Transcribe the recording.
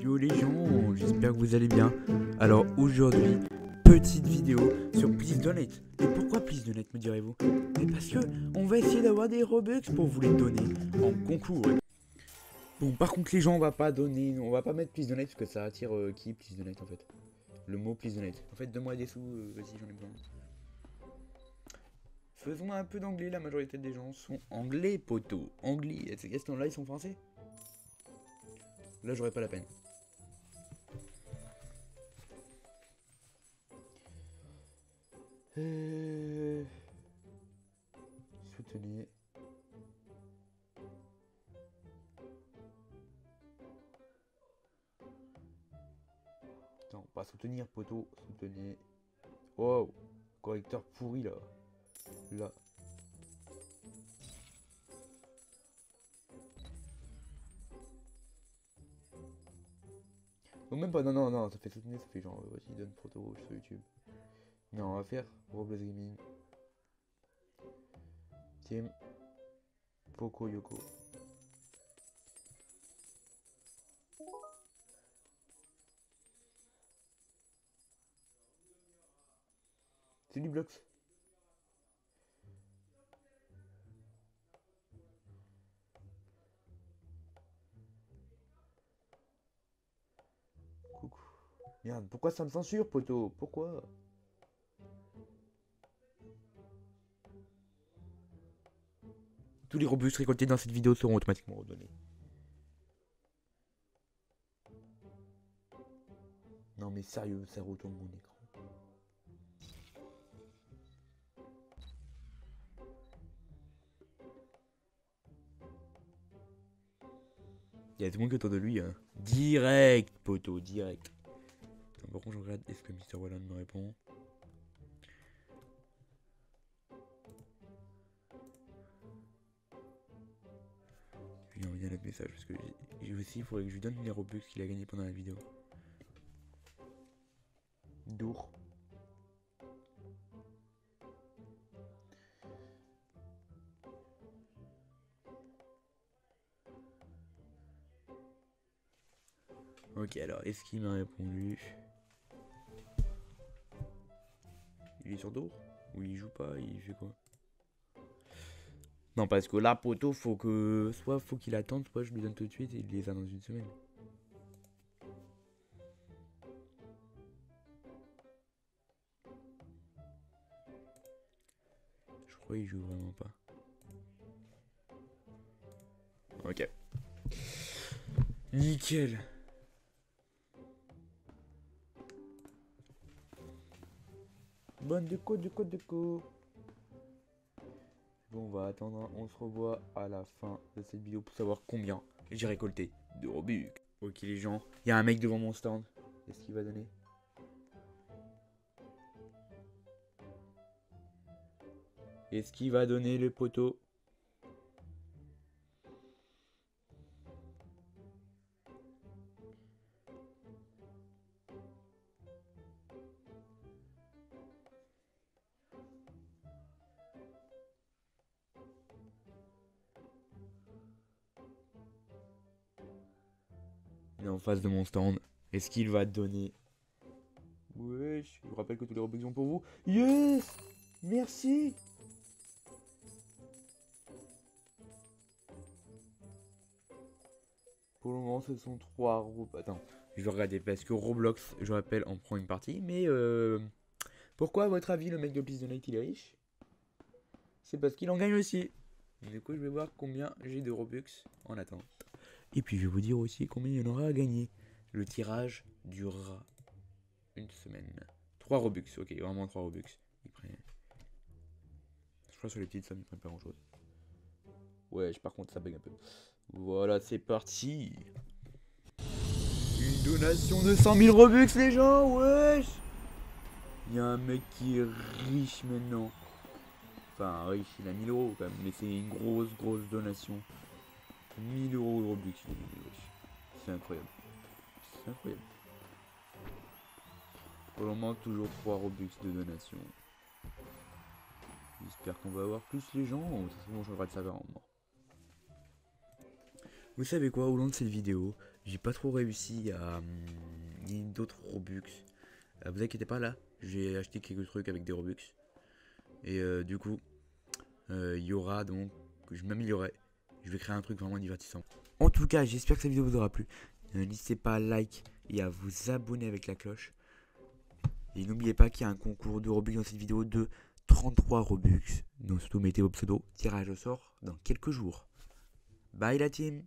Yo les gens, j'espère que vous allez bien. Alors aujourd'hui, petite vidéo sur Please Donate. Et pourquoi Please Donate me direz-vous? Mais parce que on va essayer d'avoir des Robux pour vous les donner en concours. Bon par contre les gens on va pas donner, on va pas mettre Please Donate parce que ça attire euh, qui Please Donate en fait? Le mot Please Donate. En fait donne-moi des sous, euh, vas-y j'en ai besoin. Faisons un peu d'anglais, la majorité des gens sont anglais poteau. Anglais, ces questions là ils sont français? Là, j'aurais pas la peine. Euh... Soutenir. Attends, pas soutenir, poteau. Soutenir. Wow. Correcteur pourri là. Là. Non, même pas, non, non, non, ça fait soutenir, ça fait genre, vas-y, donne photo sur YouTube. Non, on va faire Roblox Gaming. Team. Poco Yoko. C'est du Blox. Merde, pourquoi ça me censure, poteau? Pourquoi? Tous les robustes récoltés dans cette vidéo seront automatiquement redonnés. Non mais sérieux, ça retourne mon écran. Il y a tout le monde autour de lui, hein. Direct, poteau, direct. Par contre, je regarde, est-ce que Mr. Wallen me répond? Message parce que j'ai aussi, il faudrait que je lui donne les Robux qu'il a gagné pendant la vidéo. Dour. Ok, alors, est-ce qu'il m'a répondu? Il est sur Dour? Ou il joue pas? Il fait quoi? Non, parce que là, poteau, faut que. Soit faut qu'il attende, soit je lui donne tout de suite et il les a dans une semaine. Je crois qu'il joue vraiment pas. Ok. Nickel. Bonne déco, déco, déco. On va attendre. On se revoit à la fin de cette vidéo pour savoir combien j'ai récolté de Robux. Ok, les gens. Il y a un mec devant mon stand. Qu'est-ce qu'il va donner? Est-ce qu'il va donner le poteau? Il est en face de mon stand. Est-ce qu'il va donner? Wesh, je vous rappelle que tous les Robux sont pour vous. Yes Merci Pour le moment, ce sont trois Robux. Attends, je vais regarder parce que Roblox, je rappelle, en prend une partie. Mais euh, pourquoi, à votre avis, le mec de Please Donate, il est riche? C'est parce qu'il en gagne aussi. Du coup, je vais voir combien j'ai de Robux en attente. Et puis je vais vous dire aussi combien il y en aura à gagner. Le tirage durera une semaine. 3 Robux, ok, vraiment 3 Robux. Il prend... Je crois sur les petites sommes, il prennent pas grand chose. Ouais, par contre, ça bug un peu. Voilà, c'est parti. Une donation de 100 000 Robux, les gens, wesh. Il y a un mec qui est riche maintenant. Enfin, riche, il a 1000 euros quand même, mais c'est une grosse, grosse donation. 1000 euros de Robux. C'est incroyable. C'est incroyable. Pour le moment, toujours 3 Robux de donation. J'espère qu'on va avoir plus les gens. De toute façon, on changera de serveur en mort. Vous savez quoi, au long de cette vidéo, j'ai pas trop réussi à hum, gagner d'autres Robux. Euh, vous inquiétez pas là, j'ai acheté quelques trucs avec des Robux. Et euh, du coup, euh, il y aura donc, je m'améliorerai. Je vais créer un truc vraiment divertissant. En tout cas, j'espère que cette vidéo vous aura plu. N'hésitez pas à like et à vous abonner avec la cloche. Et n'oubliez pas qu'il y a un concours de Robux dans cette vidéo de 33 Robux. Donc surtout mettez vos pseudos. Tirage au sort dans quelques jours. Bye la team